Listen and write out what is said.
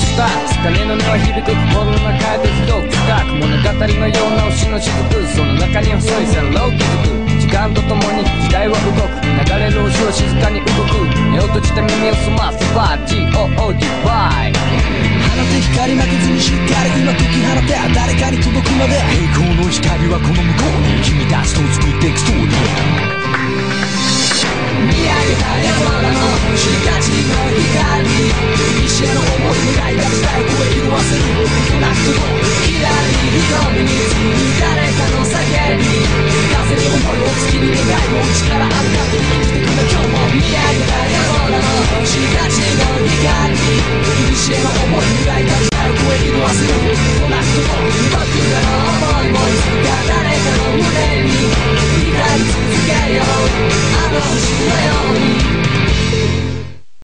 スターツ鐘の音は響く心の中で広く深く物語のような星の雫その中に細い線路を築く時間とともに時代は動く流れる星は静かに動く目を閉じて耳を澄ませば GOOD バイ放て光負けずにしっかり今解き放て誰かに届くまで。栄光の光はこの向こうに。君たちと作っていくストーリー。君以外も力あった